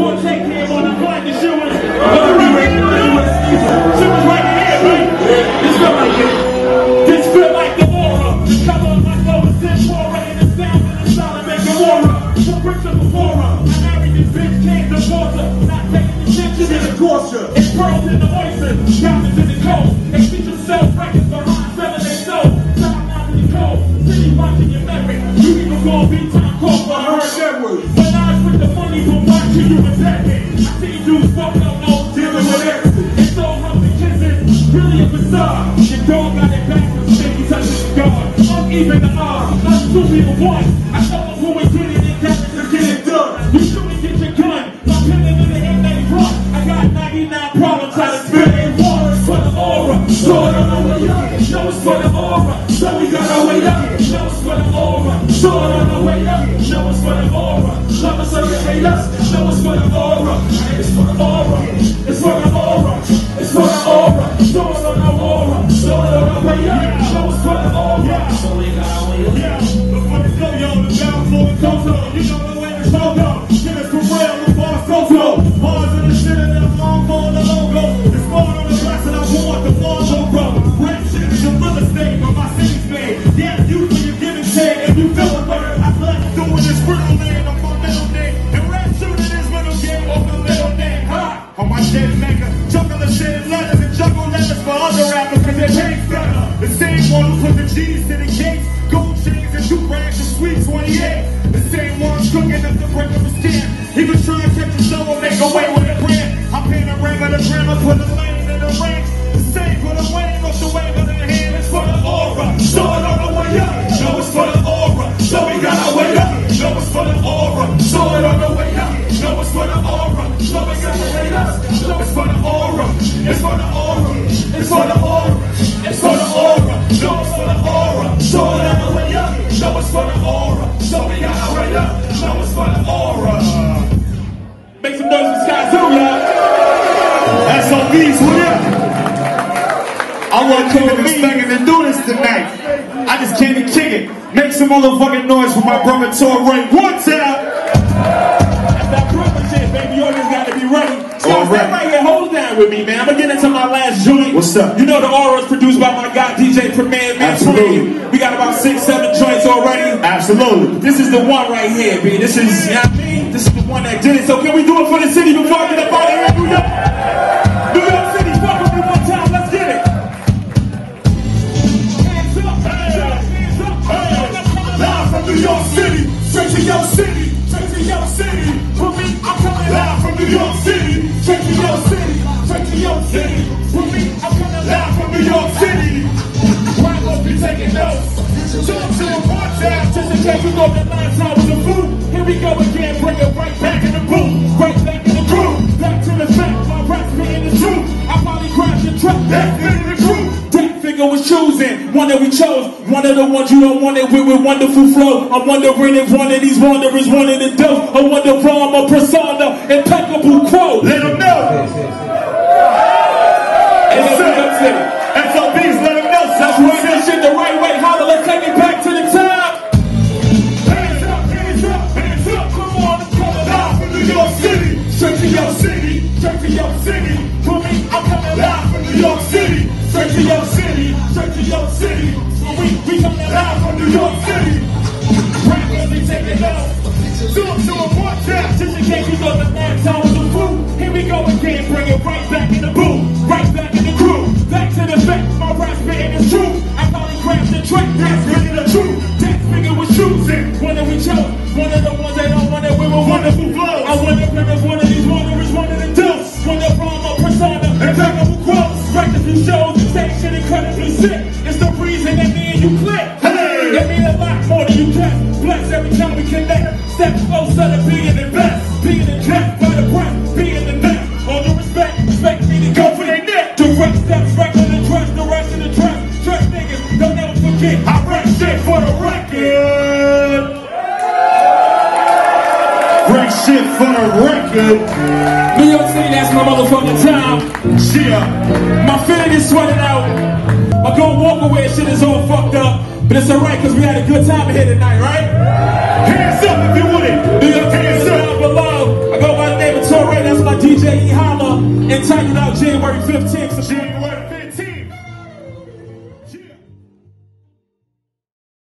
Forte came on, I find the shit was, she was right here, right? This felt like it. This felt like the aura. Cover of my soul is this and the sound of the solid make a aura. So bricks of a aura. An arrogant bitch came to force not taking the to the torture. It's pearls in the oysters, diamonds in the cold. They teach I'm the odds, us two people one. I show them who we get it and got to get it done. You shoot and get your gun, my pen in the hand they run. I got 99 problems, I done spit a water for the aura. So it on the way up, know it's for the aura. So we got our way up, know it's for the aura. So it on the way up, know it's for the aura. Love us or you hate us, know it's for the aura. It's for the aura, it's for the aura, it's for the aura. So it on the aura, so it on the way up, know it's for the aura. So we got our way up. Yeah, the go, yo, better. The same one who put the G's to the case, gold chains and two brands of sweet 28. The same one cooking up the break of scam. He was trying to catch a show So it the way up. Know it's for the aura. So we got our way up. Know it's for the aura. Make some noise for Scott too, y'all. SOBs, what up? I want to expecting to do this tonight. I just came to kick it. Make some motherfucking noise for my brother Torae. What's up? With me, man. I'm gonna get into my last joint. What's up? You know the aura is produced by my guy DJ Premier, man. Absolutely. We got about six, seven joints already. Absolutely. This is the one right here, B. This is, you know what I mean? This I'm coming Live from New York City. Rappers be taking notes. Talk to them one time, just in case you thought that last time was a fool. Here we go again, bring it right back in the booth, right back in the groove. Back to the fact, my raps being the truth. I probably crashed your truck, that's in the groove. That figure was choosing, one that we chose. One of the ones you don't want it with, with wonderful flow. I'm wondering if one of these wanderers wanted to do. I wonder I'm a persona, impeccable quote. Let them know. To city. We, we coming live from New York City. Rappers be taking off. Do it to them one time. Just in case you thought the last time was a fool. Here we go again, bring it right back in the booth, right back in the crew. Back to the fact, my rap spitting is true. I probably crashed the track, that's really the truth. That figure was choosing, one that we chose. One of the ones that don't want it with a wonderful flow. I wonder if one of these wanderers wanted to do. Wonder if I'm a persona, impeccable quotes. Few shows, say shit incredibly sick. Step closer to being the best. Being the dress by the breath. Being the next. All the respect. Expect me to go for their neck. Direct steps, regular dress. The rest of the dress. Dress niggas. Don't ever forget. I rap shit for the record. Great shit for the record. New York City, that's my motherfucking town. Yeah. My feeling is sweating out. I go walk away, shit is up. But it's alright because we had a good time here tonight, right? Hands up if you want it. Do your hands up below. I go by the name of Torae. that's my DJ Ehala, it out January 15th. So